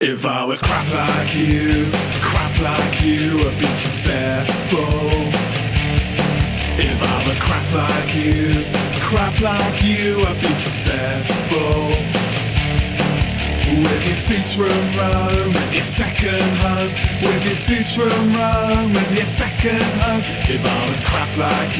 If I was crap like you, crap like you, I'd be successful. If I was crap like you, crap like you, I'd be successful. With your suits from Rome and your second home, with your suits from Rome and your second home. If I was crap like you.